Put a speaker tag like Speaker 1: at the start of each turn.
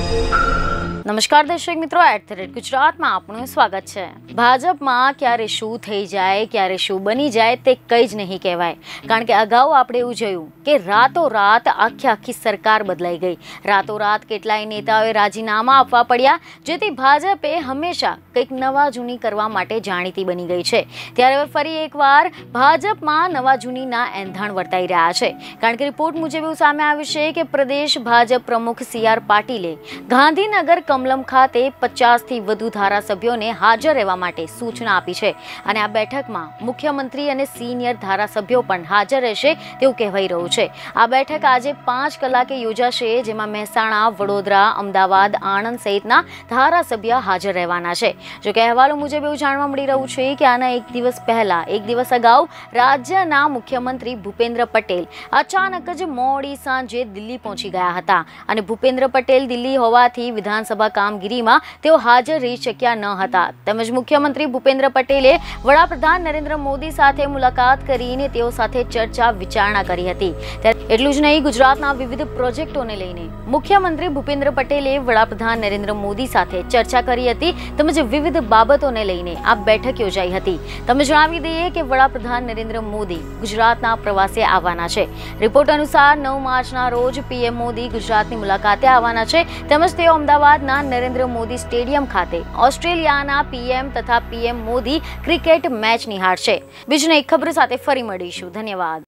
Speaker 1: you. નમસ્કાર દર્શક મિત્રો એટ ધ રેટ ગુજરાતમાં આપનું સ્વાગત છે. ભાજપમાં ક્યારે શું થઈ જાય, ક્યારે શું બની જાય તે કંઈ જ નહીં કહેવાય. કારણ કે અગાઉ આપણે એવું જોયું કે રાતોરાત આખી આખી સરકાર બદલાઈ ગઈ. રાતોરાત કેટલાય નેતાઓએ રાજીનામા આપવા પડ્યા, જેથી ભાજપે હંમેશા કંઈક નવા જૂની કરવા માટે જાણીતી બની ગઈ છે. ત્યારે ફરી એકવાર ભાજપમાં નવા જૂનીના એંધાણ વર્તાઈ રહ્યા છે. કારણ કે રિપોર્ટ મુજબ એવું સામે આવ્યું છે કે પ્રદેશ ભાજપ પ્રમુખ સી આર પાટીલે ગાંધીનગર કમલમ ખાતે પચાસથી વધુ ધારાસભ્યોને હાજર રહેવા માટે સૂચના આપી છે. અને આ બેઠકમાં મુખ્યમંત્રી અને સિનિયર ધારાસભ્યો પણ હાજર રહેશે તેવું કહેવાઈ રહ્યું છે. આ બેઠક આજે પાંચ કલાકે યોજાશે, જેમાં મહેસાણા, વડોદરા, અમદાવાદ, આણંદ સહિતના ધારાસભ્ય હાજર રહેવાના છે. જો કે અહેવાલો મુજબ એવું જાણવા મળી રહ્યું છે કે આના એક દિવસ પહેલા, એક દિવસ અગાઉ રાજ્યના મુખ્યમંત્રી ભૂપેન્દ્ર પટેલ અચાનક જ મોડી સાંજે દિલ્હી પહોંચી ગયા હતા. અને ભૂપેન્દ્ર પટેલ દિલ્હી હોવાથી વિધાનસભા કામગીરીમાં તેઓ હાજર રહી શક્યા ન હતા. તેમજ મુખ્યમંત્રી ભૂપેન્દ્ર પટેલે વડાપ્રધાન નરેન્દ્ર મોદી સાથે મુલાકાત કરીને તેઓ સાથે ચર્ચા વિચારણા કરી હતી. એટલું જ નહીં, ગુજરાતના વિવિધ પ્રોજેક્ટોને લઈને મુખ્યમંત્રી ભૂપેન્દ્ર પટેલે વડાપ્રધાન નરેન્દ્ર મોદી સાથે ચર્ચા કરી હતી, તેમજ વિવિધ બાબતોને લઈને આ બેઠક યોજાઈ હતી. તમે જણાવી દઈએ કે વડાપ્રધાન નરેન્દ્ર મોદી ગુજરાતના પ્રવાસે આવવાના છે. રિપોર્ટ અનુસાર નવ માર્ચના રોજ પીએમ મોદી ગુજરાતની મુલાકાતે આવવાના છે. તેમજ તેઓ અમદાવાદના નરેન્દ્ર મોદી સ્ટેડિયમ ખાતે ઓસ્ટ્રેલિયાના પીએમ તથા પીએમ મોદી ક્રિકેટ મેચ નિહાળશે. બીજને એક ખબર સાથે ફરી મળીશું. ધન્યવાદ.